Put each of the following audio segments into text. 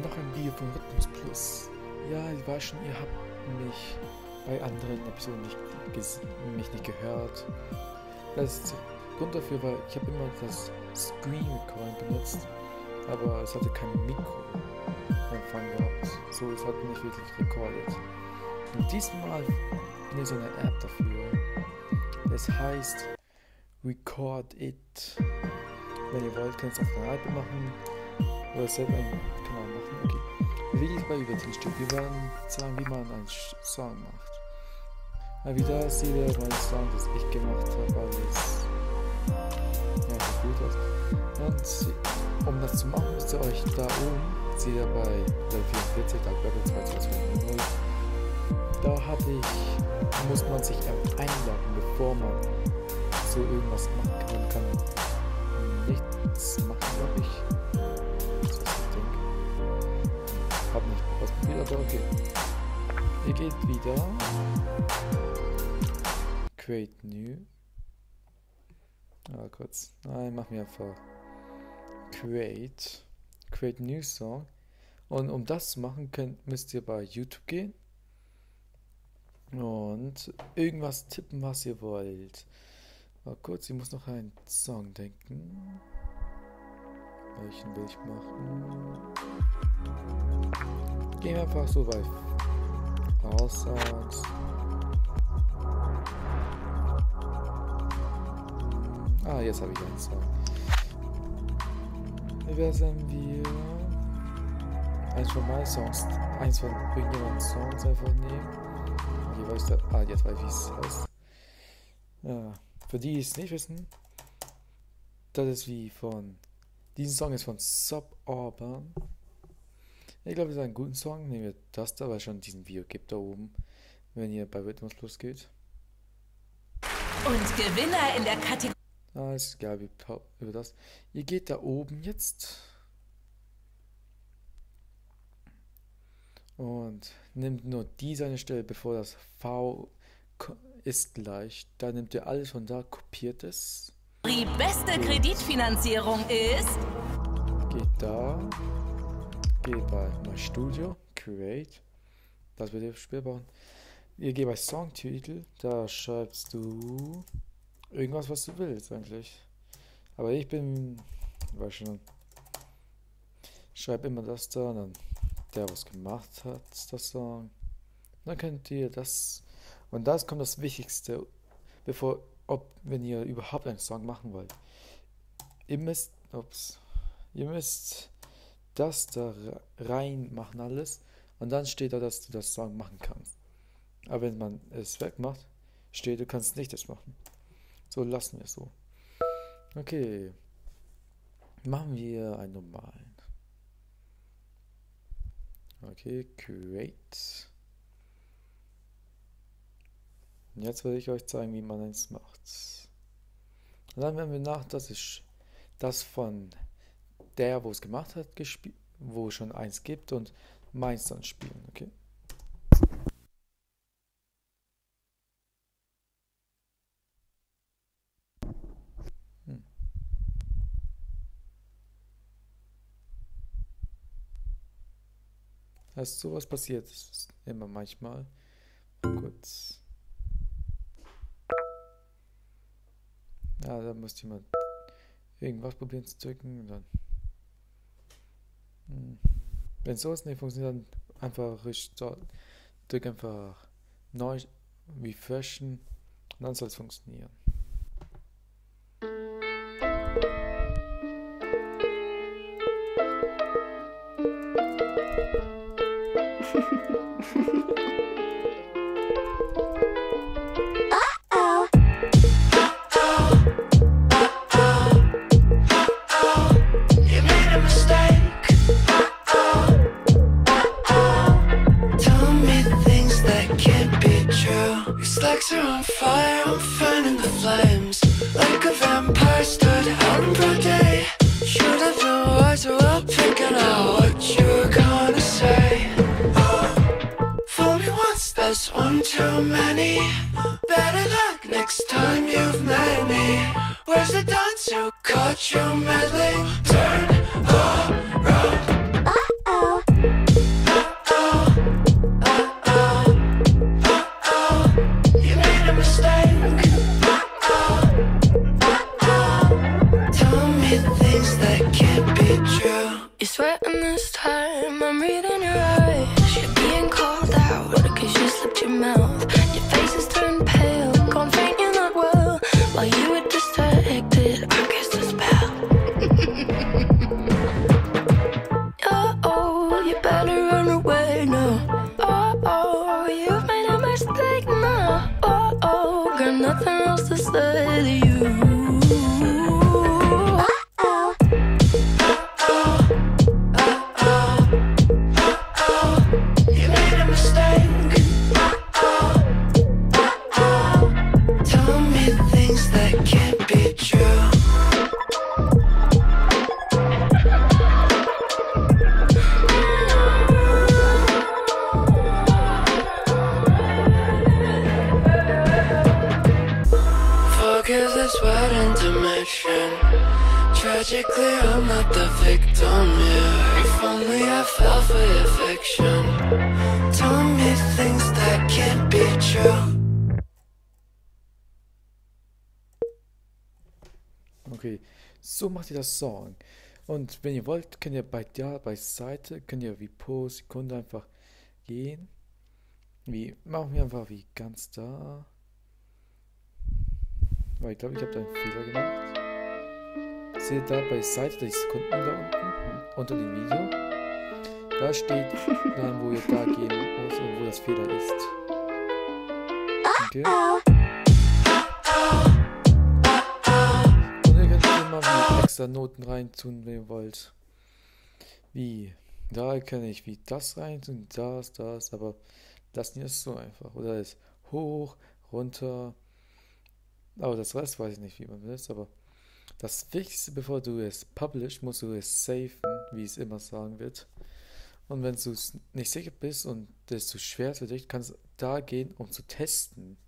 noch ein Video von Rhythmus Plus. Ja, ich weiß schon, ihr habt mich bei anderen Episoden nicht mich nicht gehört. Das Grund dafür, weil ich habe immer das Screen Recording benutzt, aber es hatte kein Mikroempfang gehabt. So, es hat nicht wirklich recordet. Und diesmal bin ich so eine App dafür. Es heißt Record It. Wenn ihr wollt, könnt ihr es auf der iPad machen oder selber einen Kanal machen. Okay. Wie geht bei über den Stück? Wir werden sagen, wie man einen Song macht. Mal wieder seht ihr mein Song, das ich gemacht habe, alles ja, so gut aus. Und um das zu machen, müsst ihr euch da oben, seht ihr bei Level 44, da Battle 2000, da habe ich, muss man sich einloggen, bevor man so irgendwas machen kann. Man kann nichts machen, glaube ich. Ausprobiert, aber okay. Ihr geht wieder. Create New. Ah, kurz. Nein, mach mir einfach Create. Create New Song. Und um das zu machen, könnt, müsst ihr bei YouTube gehen und irgendwas tippen, was ihr wollt. Mal kurz, ich muss noch einen Song denken. Welchen will ich machen? Gehen wir einfach so bei Aussags. Ah, jetzt habe ich einen Song. Wer sind wir? Eins von meinen Songs, eins von irgendjemandem Songs einfach nehmen. Weiß der? Ah, jetzt weiß ich, wie es heißt. Ja, für die, die es nicht wissen, das ist wie von. Diesen Song ist von Suburban. Ich glaube, es ist ein guter Song. Nehmen wir das da, weil es schon diesen Video gibt da oben, wenn ihr bei Rhythmus Plus geht. Und Gewinner in der Kategorie. Ah, ist egal, wie über das. Ihr geht da oben jetzt. Und nimmt nur diese eine Stelle, bevor das V ist gleich. Da nimmt ihr alles von da, kopiert es. Die beste Kreditfinanzierung ist. Geht da. Geht bei My Studio. Create. Das wird ihr Spiel bauen. Ihr geht bei Songtitel. Da schreibst du irgendwas, was du willst eigentlich. Aber ich bin, weiß schon, schreib immer das da, dann der, was gemacht hat, das Song. Dann könnt ihr das, und das kommt das Wichtigste, bevor, ob, wenn ihr überhaupt einen Song machen wollt. Ihr müsst, ups, ihr müsst das da rein machen alles und dann steht da, dass du das Song machen kannst. Aber wenn man es wegmacht, steht, du kannst nicht das machen. So lassen wir es so. Okay. Machen wir einen normalen. Okay, create. Und jetzt werde ich euch zeigen, wie man es macht. Und dann werden wir nach, das ist das von der, wo es gemacht hat, gespielt, wo es schon eins gibt und meins dann spielen, okay? Hast sowas passiert? Das ist immer manchmal. Kurz. Ja, da muss jemand irgendwas probieren zu drücken. Und dann. Wenn sowas nicht funktioniert, dann einfach drück einfach neu refreshen und dann soll es funktionieren. Lamborghini Should have been out. What you were gonna say? Me once, that's one too many. Better luck next time you've met me. Where's the dance who caught you meddling? Turn nothing else to say to you. Tragically, I'm not the victim here. If only I fell for your fiction. Tell me things that can't be true. Okay, so macht ihr das Song. Und wenn ihr wollt, könnt ihr bei der beiseite, könnt ihr wie pro Sekunde einfach gehen. Wie, machen wir einfach wie ganz da. Weil ich glaube, ich habe da einen Fehler gemacht. Seht da beiseite die Sekunden da unten, unter dem Video. Da steht dann, wo ihr da gehen muss und wo das Fehler ist. Okay. Und ihr könnt immer extra Noten reintun, wenn ihr wollt. Wie, da kann ich wie das reintun, das, das, aber das hier ist so einfach. Oder ist hoch, runter. Aber das Rest weiß ich nicht, wie man das, aber das Wichtigste, bevor du es publish, musst du es safen, wie es immer sagen wird. Und wenn du es nicht sicher bist und das zu schwer ist für dich, kannst du da gehen, um zu testen.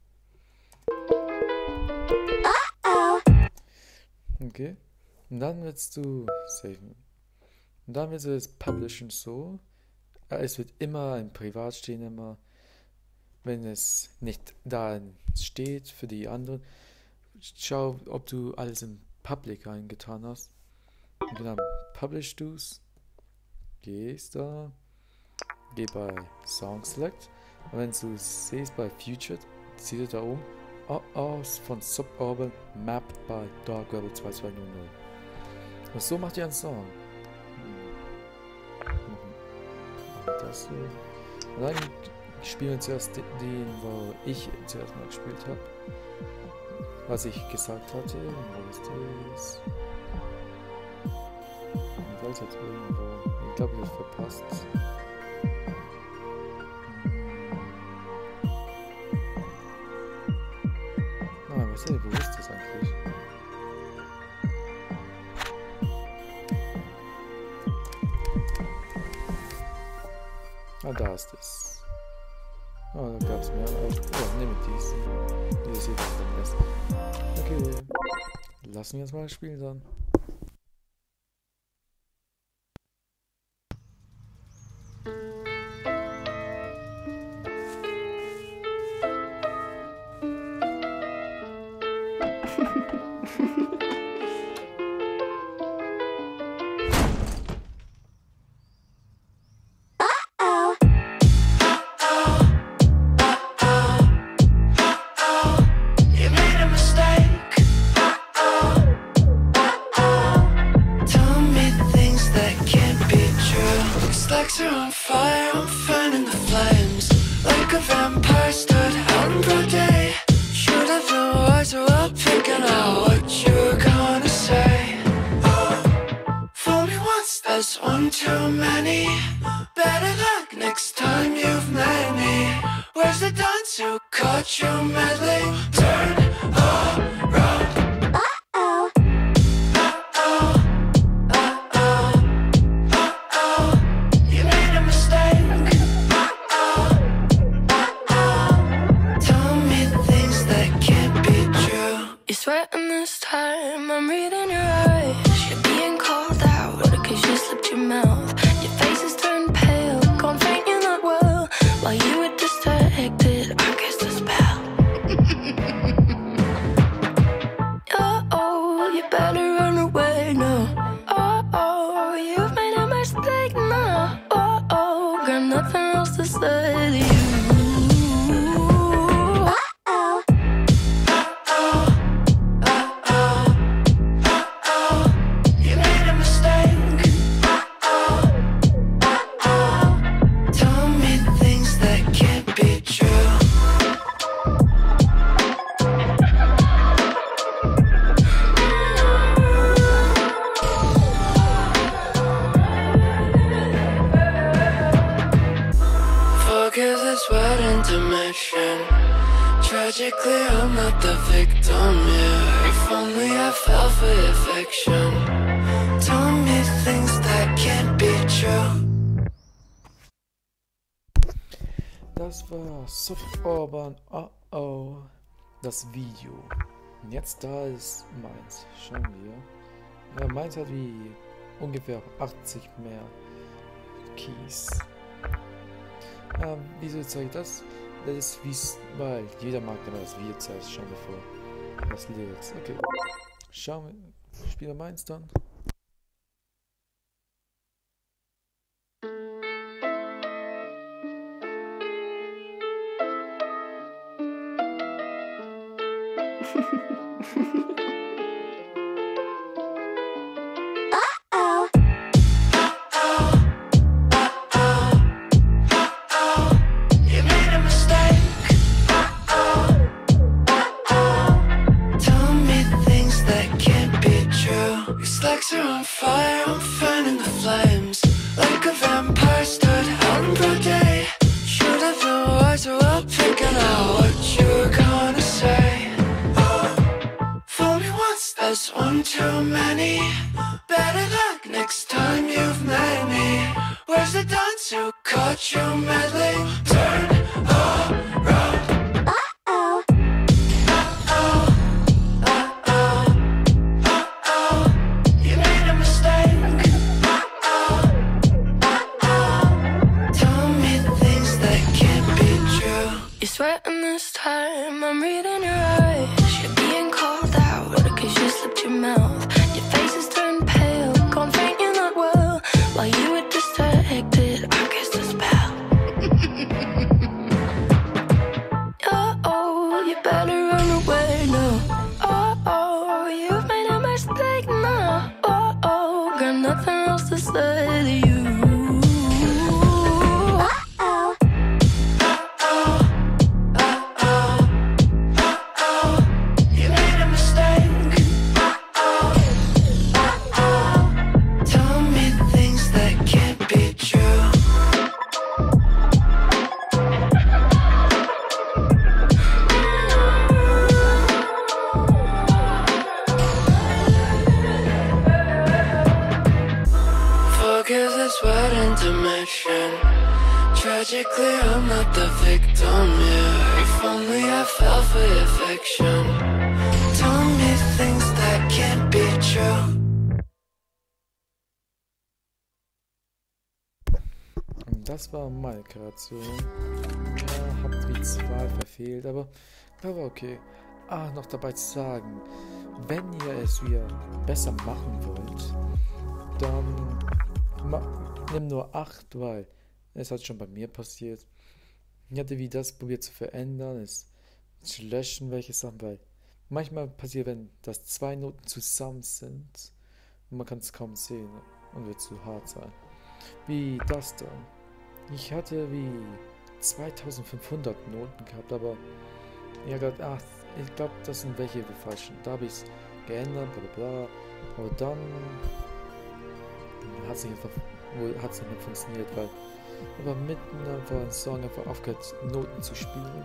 Okay. Und dann willst du saven. Und dann willst du es publishen so. Es wird immer im Privat stehen, immer, wenn es nicht da steht für die anderen. Schau, ob du alles im Public reingetan hast. Und dann publish du's. Gehst da. Geh bei Song Select. Und wenn du siehst bei Future, siehst du da oben. Oh, oh, von Suburban Mapped by Dark Rebel 2200. Und so macht ihr einen Song. Hm. Das so. Und dann spielen wir zuerst den, den, wo ich zuerst mal gespielt habe. Was ich gesagt hatte. Wo ist das? Ich weiß jetzt irgendwo. Ich glaube, ich habe verpasst. Nein, was ist, wo ist das eigentlich? Ah, da ist es. Oh, da gab es mehr. Oh, nehme dies. Dieses hier ist am besten. Okay. Lassen wir uns mal spielen dann. Too many. Better luck next time you've met me. Where's the dance who caught you meddling? Turn around. Uh-oh Uh-oh Uh-oh Uh-oh You made a mistake. Tell me things that can't be true. You're sweating this time. I'm reading your eyes. slowly intermission. Tragically, I'm not the victim here. If only I fell for your. Tell me things that can't be true. Das war Soft Orban, oh oh, das Video. Und jetzt da ist meins. Schauen wir. Ja, meins hat wie ungefähr 80 mehr Keys. Ähm, wieso zeige ich das? Das ist wie weil jeder mag immer das Video schauen bevor das Lyrics. Okay. Schauen wir. Spieler meins dann. That's one too many. Better luck next time you've met me. Where's the dunce who caught you meddling? Turn victim here. If only I fell for your fiction. Tell me things that can't be true. Das war meine Kreation. Ja, habt wie zwei verfehlt, aber aber okay. Ah, noch dabei zu sagen, wenn ihr es wieder besser machen wollt, dann ma nimm nur 8, weil es hat schon bei mir passiert. Ich hatte wie das probiert zu verändern, es zu löschen, welche Sachen, weil manchmal passiert, wenn das zwei Noten zusammen sind, und man kann es kaum sehen und wird zu hart sein. Wie das da. Ich hatte wie 2500 Noten gehabt, aber ich habe ach, ich glaube, das sind welche die falschen. Da habe ich es geändert, bla bla bla. Aber dann hat es nicht, nicht mehr funktioniert, weil aber mitten einfach ein Song einfach aufgehört, Noten zu spielen.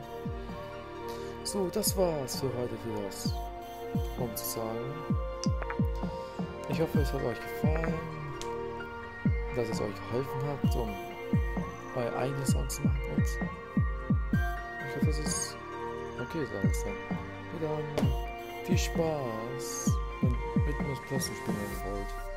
So, das war's für heute für das, um zu sagen. Ich hoffe, es hat euch gefallen, dass es euch geholfen hat, um eure eigene Songs zu machen und ich hoffe, es ist okay ist alles dann. Viel Spaß und mit uns Plus spielen, wollt.